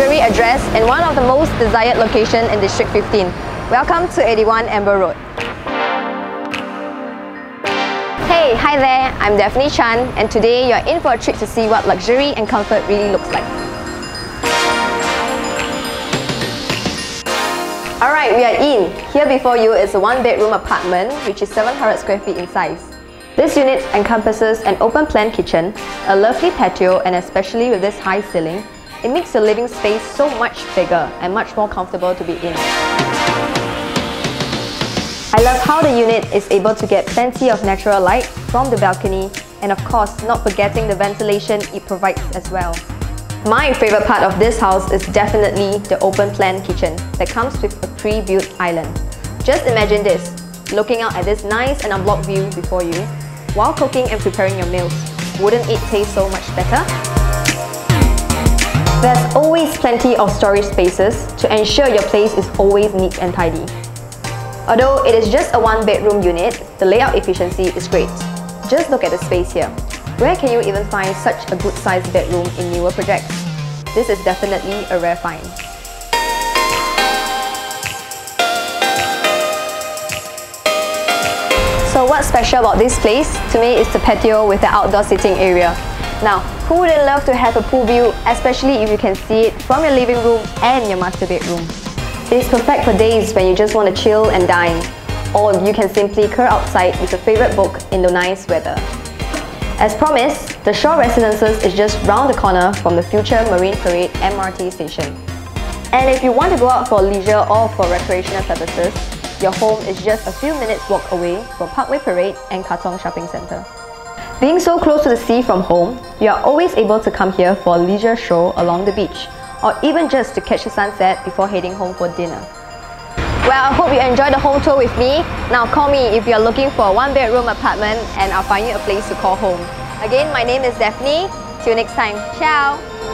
luxury address in one of the most desired location in District 15. Welcome to 81 Amber Road. Hey, hi there, I'm Daphne Chan and today you're in for a trip to see what luxury and comfort really looks like. Alright, we are in. Here before you is a one bedroom apartment which is 700 square feet in size. This unit encompasses an open plan kitchen, a lovely patio and especially with this high ceiling, it makes the living space so much bigger and much more comfortable to be in. I love how the unit is able to get plenty of natural light from the balcony and of course not forgetting the ventilation it provides as well. My favourite part of this house is definitely the open plan kitchen that comes with a pre-built island. Just imagine this, looking out at this nice and unblocked view before you, while cooking and preparing your meals. Wouldn't it taste so much better? There's always plenty of storage spaces to ensure your place is always neat and tidy. Although it is just a one bedroom unit, the layout efficiency is great. Just look at the space here. Where can you even find such a good sized bedroom in newer projects? This is definitely a rare find. So what's special about this place? To me, it's the patio with the outdoor sitting area. Now, who wouldn't love to have a pool view, especially if you can see it from your living room and your master bedroom? It is perfect for days when you just want to chill and dine, or you can simply curl outside with your favorite book in the nice weather. As promised, the Shore Residences is just round the corner from the future Marine Parade MRT station. And if you want to go out for leisure or for recreational purposes, your home is just a few minutes walk away from Parkway Parade and Katong Shopping Centre. Being so close to the sea from home, you are always able to come here for a leisure stroll along the beach, or even just to catch the sunset before heading home for dinner. Well, I hope you enjoyed the home tour with me. Now call me if you're looking for a one bedroom apartment and I'll find you a place to call home. Again, my name is Daphne. You next time. Ciao!